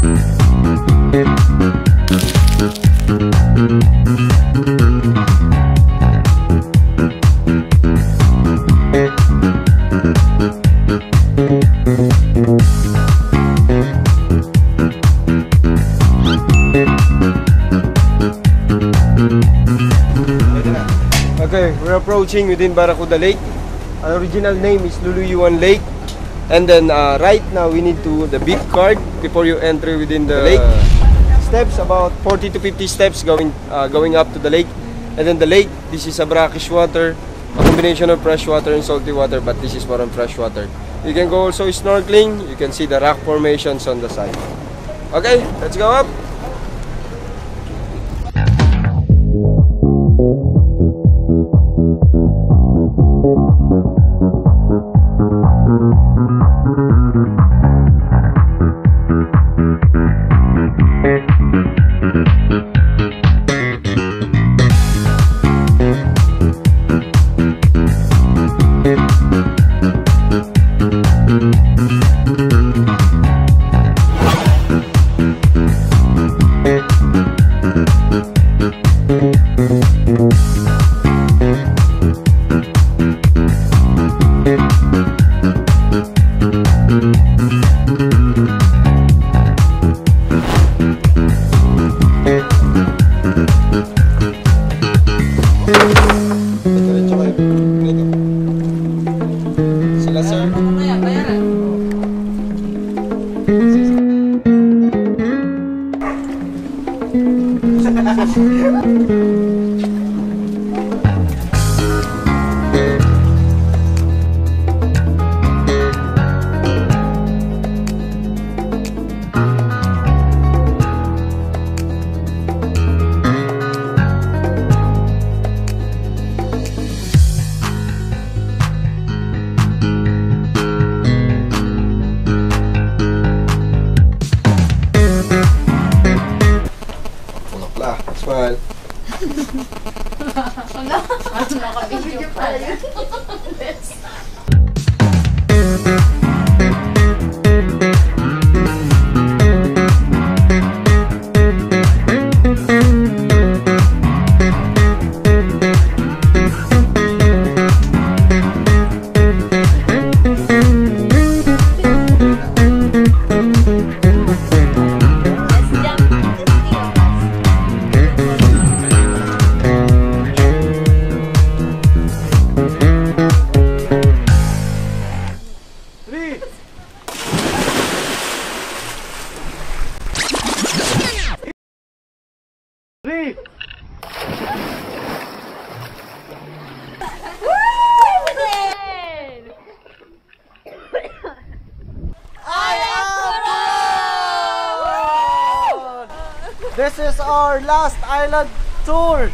Okay, we're approaching within Barakuda Lake. Our original name is Luluyuan Lake. And then uh, right now we need to the big card before you enter within the lake. Steps about 40 to 50 steps going uh, going up to the lake. And then the lake, this is a brackish water, a combination of fresh water and salty water, but this is more on fresh water. You can go also snorkeling. You can see the rock formations on the side. Okay, let's go up. Wala. Ano Wala. Wala. Wala. our last island tour.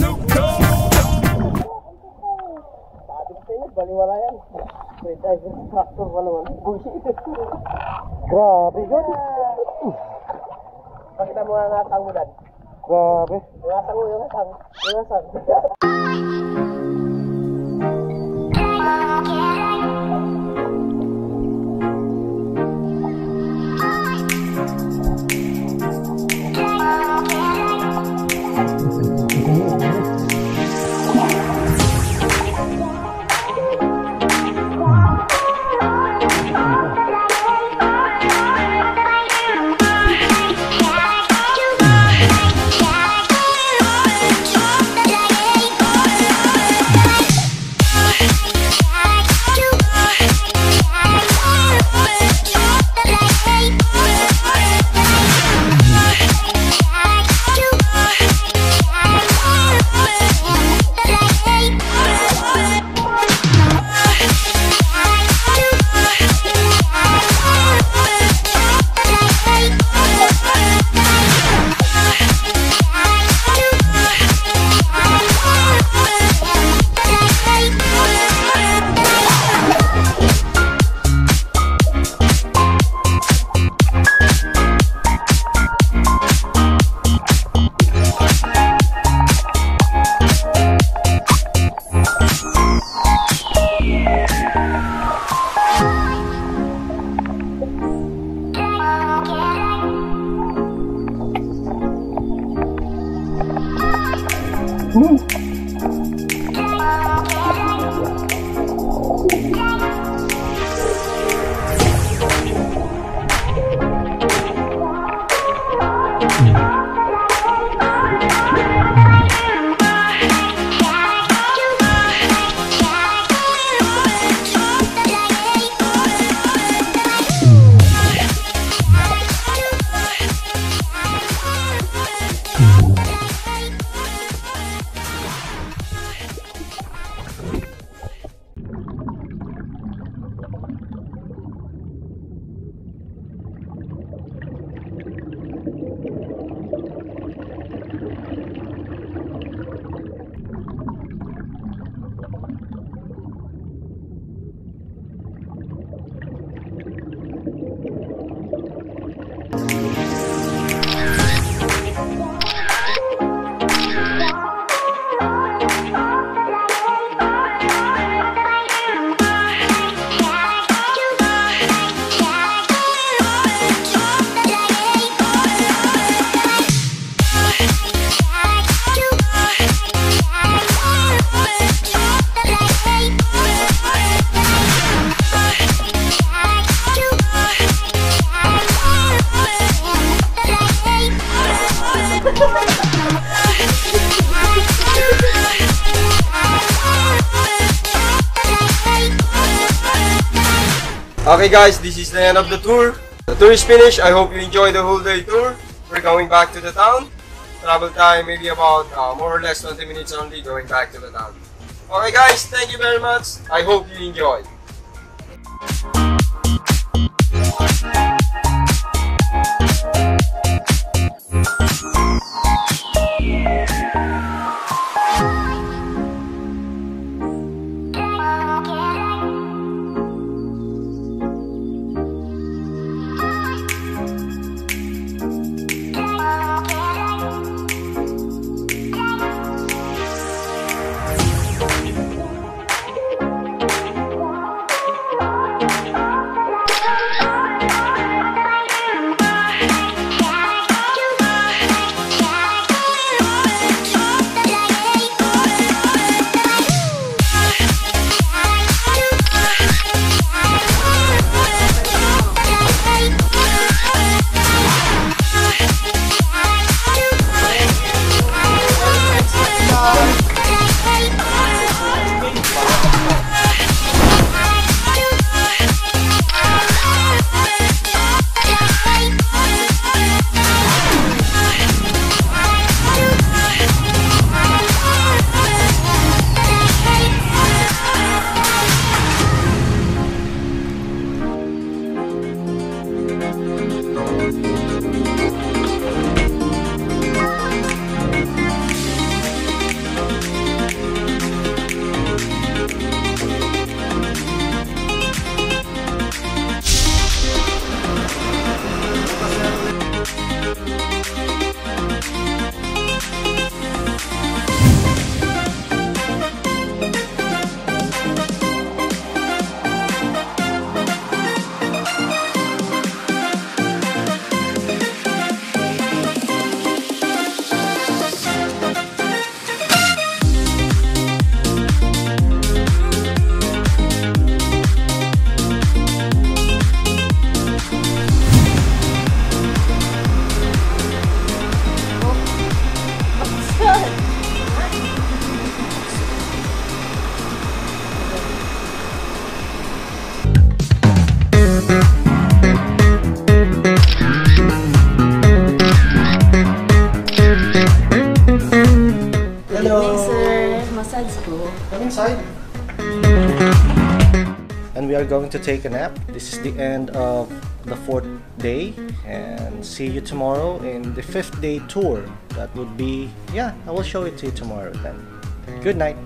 Snoop Dogg. Baliwala yan. Wait, ay, sakto pa Grabe yun. Pakita mo nga ang atang mo, Dad. Grabe. Ang atang mo, yung atang. Yung atang. Ooh. Okay guys, this is the end of the tour. The tour is finished. I hope you enjoyed the whole day tour. We're going back to the town. Travel time maybe about uh, more or less 20 minutes only going back to the town. Okay guys, thank you very much. I hope you enjoyed. evening, sir. Uh, massage school. Come inside. And we are going to take a nap. This is the end of the fourth day. And see you tomorrow in the fifth day tour. That would be, yeah, I will show it to you tomorrow then. Good night.